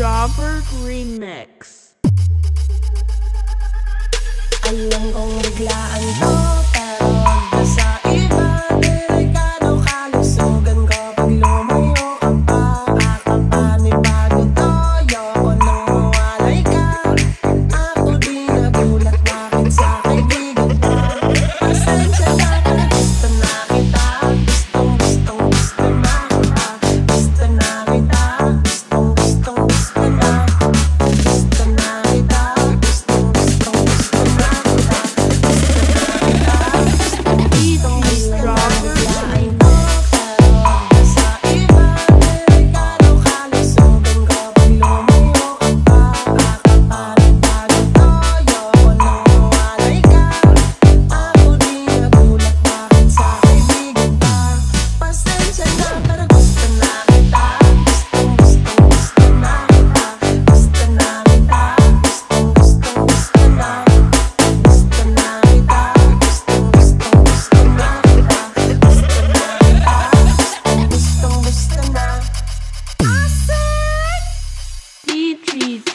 Robert Remix.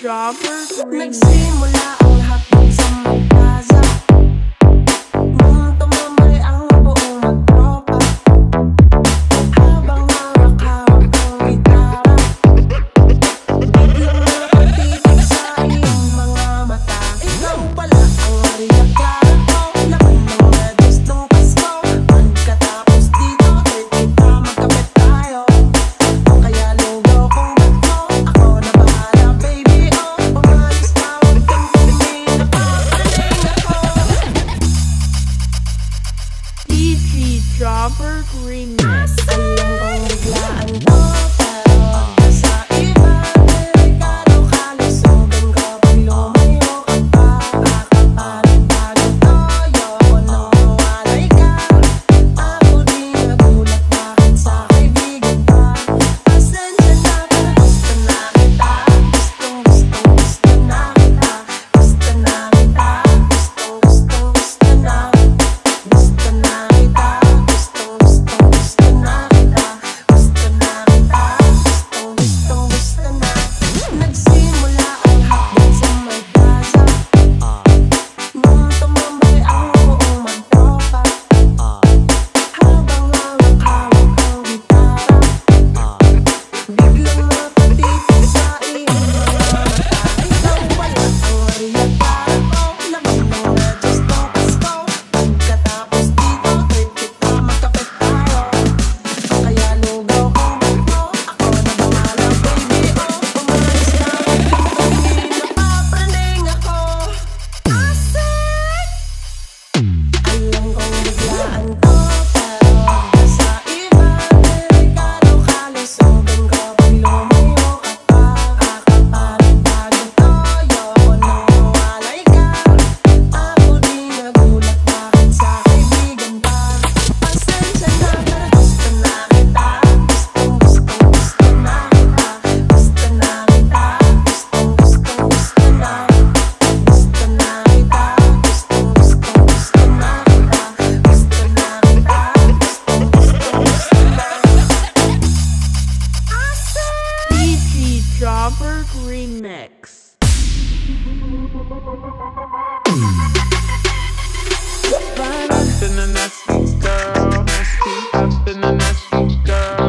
Jumper Green Nagsimula ang hapon sa mata Robert Remix. Nasty girl, nasty, nasty girl.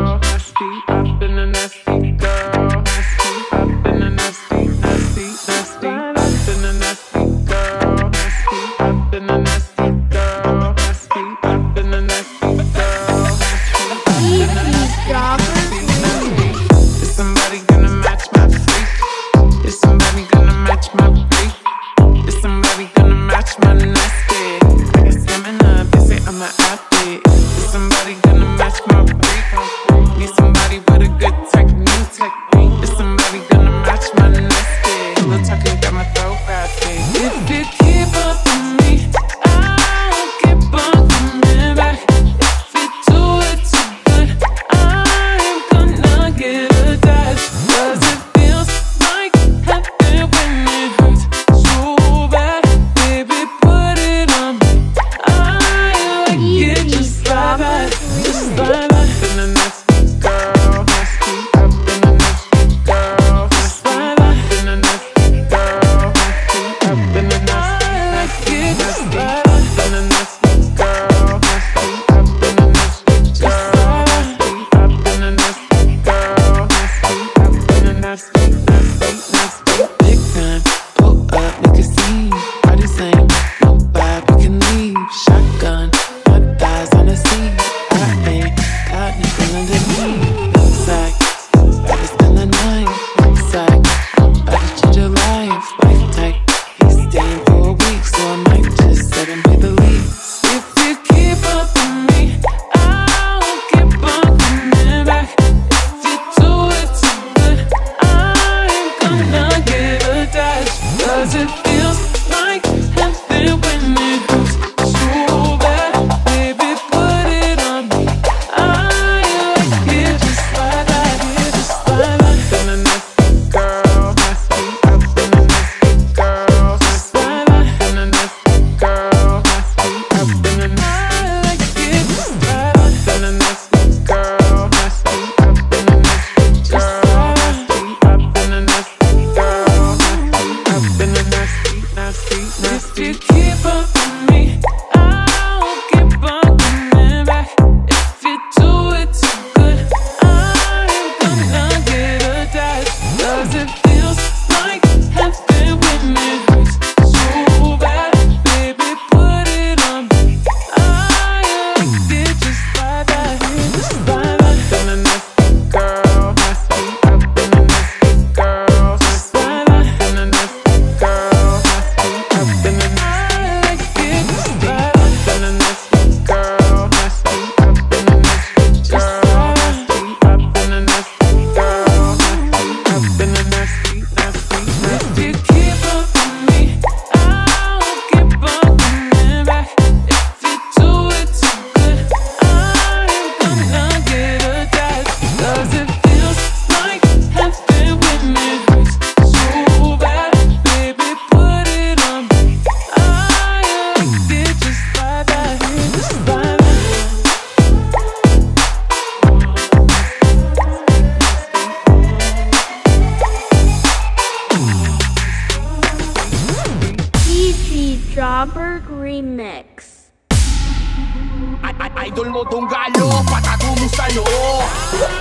idol mo tunggalo Patato mo sa loo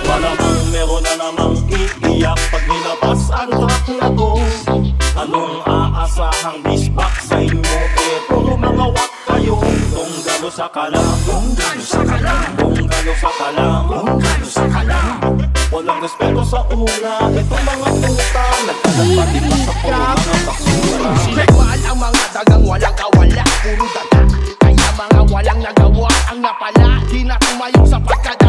Malamang meron na namang iiyak Pag nilabas ang track na to. Anong aasahang bisbak sa inyo? Eh puro mga wak kayo. Tunggalo sa kalang Tunggalo sa kalang Tunggalo sa kalang Tunggalo sa kalang Walang respeto sa una Itong mga pala. Di na tumayo sa pagkada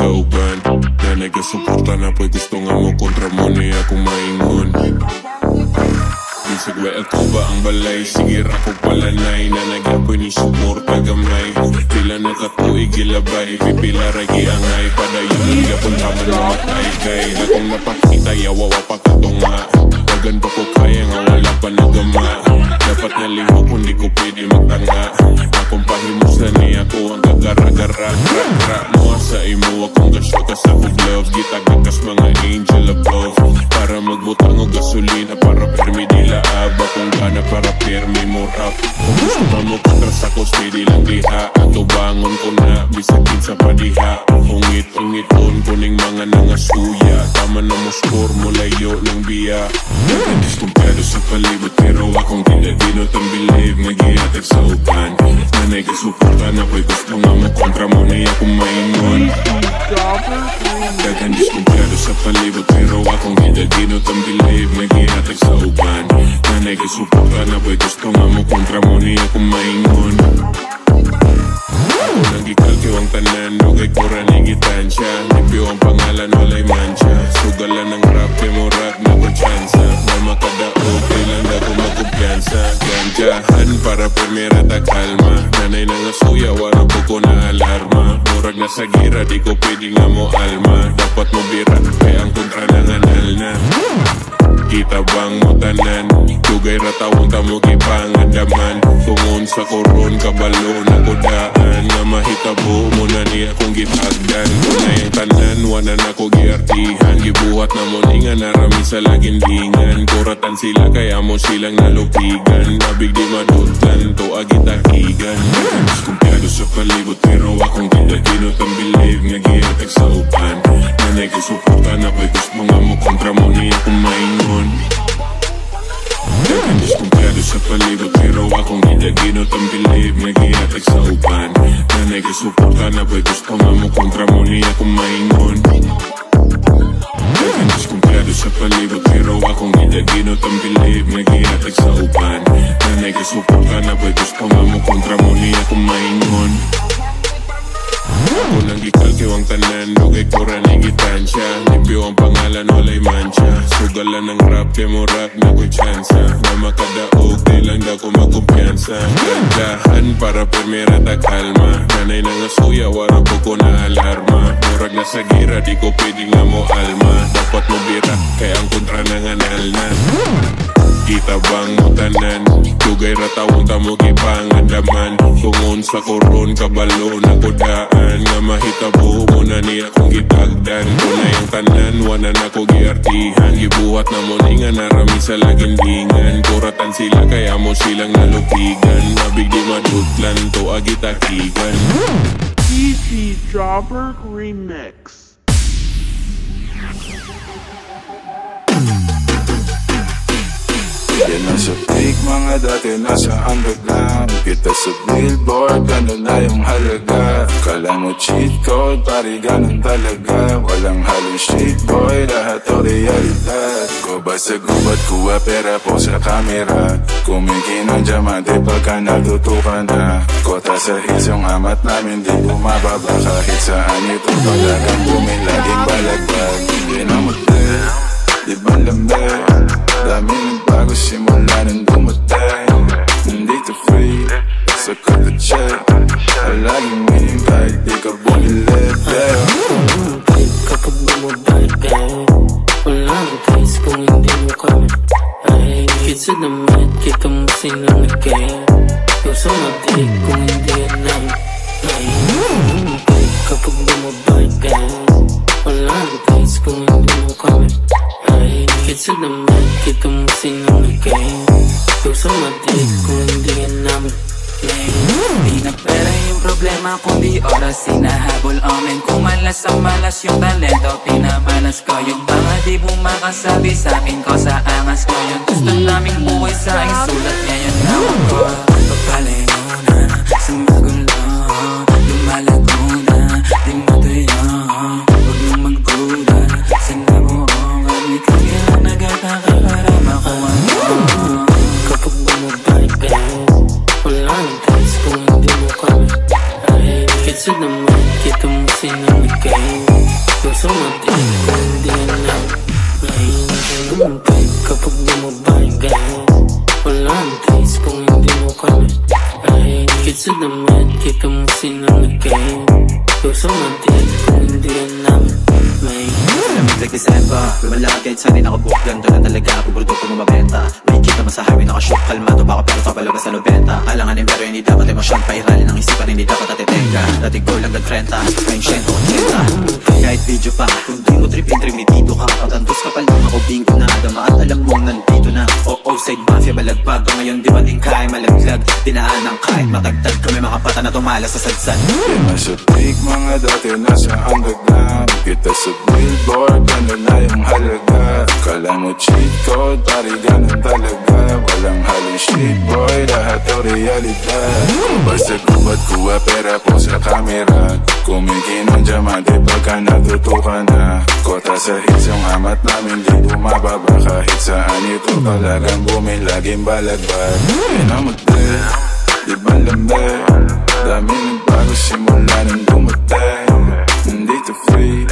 sauban. Na nagasuporta na po'y gustong ang kontra mo niya kung maingon Insagwe at ba ang balay Sigira ko palanay Na nagapoy ni sumurta gamay Tila na katuig ilabay Pipila ragi ang ay Padayon ang gapon habang mamatay Kay akong napakita yawawa pa katunga Tawagan pa ko kaya nga wala pa nagama Dapat nalihok kung di ko pwede magtanga Akong pahimus na niya ko ang gagara-gara Rak-rak mo sa imo akong gasto ka sa kuglove Gitagakas mga angel above. Para magbutang o gasolina para permi di laab. Akong gana para permi mo rap. Kung gusto pa mo patras ako steady lang diha Ato bangon ko na bisagin sa padiha. Ungit-ungiton kuning mga nangasuya Tama na mo score mo layo ng biya. Gustong pero sa palibot Pero akong kinadinot ang bilib Nag-iatag sa upan Na nagsuportan ako'y gusto nga makontra mo Na akong maingon Daghan Diyos kumpleto sa palibot Pero akong kinadinot ang bilib Nag-iatag sa upan Na nagsuportan ako'y gusto nga makontra mo Na akong maingon Nagikalkyo ang tanan, lugay ko rin ang itansya Limpyo ang pangalan, walay mancha Sugalan ang para primeira da calma. Sanay na nasuya, wala po ko na alarma. Murag na sa gira, di ko pwedeng nga mo alma. Dapat mo bira, kaya ang kontra na nga na Kita bang mo tanan? Dugay ratawon ta mo kipangadaman Tungon sa koron, kabalo na kudaan Nga mahitabo mo na niya kung gitagdan Kunay ang tanan, wala na ko giartihan Gibuhat na mo ni nga narami sa lagindingan Kuratan sila kaya mo silang nalupigan Nabig di madutan, to agitakigan Kumpiyado sa palibot pero akong gidagino Ang believe nga giatag sa upan Nanay ko suporta na pa'y gusto mga mo kontra mo niya kung maingon Dagan diskumpiyado sa palibot pero akong gidagino Ang believe nga giatag sa upan Nanay ko suporta na pa'y gusto nga mo kontra mo niya kung Dagan diskumpiyado sa palibot pero akong gidagino Ang believe nga giatag sa upan Nanay ko suporta na pa'y gusto nga mo kontra mo niya kung maingon ako nang gikalkiw ang tanan Dugay ko raning gitansya Limpyo ang pangalan, walay mancha Sugalan ng rap, kay mo rap na ko'y tsansa Na makadaog, di lang daw ko magkumpiyansa Gandahan para primera ta kalma Nanay na nga suya, wala po ko na alarma Murag na sa gira, di ko pwede nga mo alma. Dapat mo bira, kaya ang kontra na nga nalna Kita bang mo tanan Dugay ratawon ta mo kipangandaman Tungon sa koron kabalo na kudaan Nga mahitabo mo na niya kung gitagdan. Kung na yung tanan Wana na ko giartihan. Gibuhat na mo ni nga narami sa lagindingan. Kuratan sila kaya mo silang nalupigan Nabig di madutlan to agitakigan Gigi Jobber Remix. Yan nasa peak, mga dati nasa underground Kita sa billboard, ganun na yung halaga? Kala mo cheat code, pari ganun talaga. Walang halong shit boy, lahat o realidad. Ba sa gubat, kuha pera po sa kamera Kumikinang diamante pagka natutukan na. Kota sa hits yung amat namin di bumababa. Kahit saan ito talagang bumilaging balagbag. Hindi na mutin Di ba lamig? Dami nagbago simula nang dumating Nandito free, sa cut the check Palaging winning kahit di ka bumili yeah. Kapag bumabalik ka Wala ang case kung hindi mo kami Ay, kitsa naman Kita mo sinanagay Yung sa matik kung hindi yan namin Ay, kapag bumabalik ka Wala ang case kung hindi mo kami Ay, kitsa naman Kita mo sinanagay Yung sa matik kung hindi yan namin Di na pera yung problema kundi oras Sinahabol amin Kung malas ang malas yung talento Pinabalas ko yung mga di bumakasabi sa akin ko Sa angas ko. Yung gusto naming buhay sa isulat Ngayon. Naman ko Papalingo Yung sumatin kung hindi yan namin Ay, ganun tayo Kapag bumabalik ka Wala nang tayo kung hindi mo kami Ay, kitsa naman Kita mo Yung sumatin kung hindi yan namin Lamig like December Lumalakad kahit saan ako book Ganto na talaga Pag bruto ko mabenta Mo sa highway Nakashoot kalmado Baka pero kapalaga sa 90 Alanganin pero hindi dapat emosyon Pairali ng isipan Hindi dapat atitenga Dati ko lang nag-30 Mas may 180 Kahit video pa Kung di mo trip in trip dito ka Patantos ka pa lang ako bingo na Adama at alam mo nandito na. Oo side mafia balagbag O ngayon di ba din kaya malaglag? Dinaan ng kahit matagtag Kami mga pata na tumalas sa sadsan nasa peak, mga dati nasa underground Kita sa billboard, ganun na yung halaga? Kala mo cheat code, pari ganun talaga Walang halong shit boy, lahat o realidad. Basta gubat kuha pera po sa kamera Kumikinong diamante pagka natutukan na. Kota sa hits yung amat namin di bumababa Kahit saan ito. Talagang bumilaging balagbag. Yan ang mutin Di ba lamig? Dami nagbago simula nang dumating Nandito free,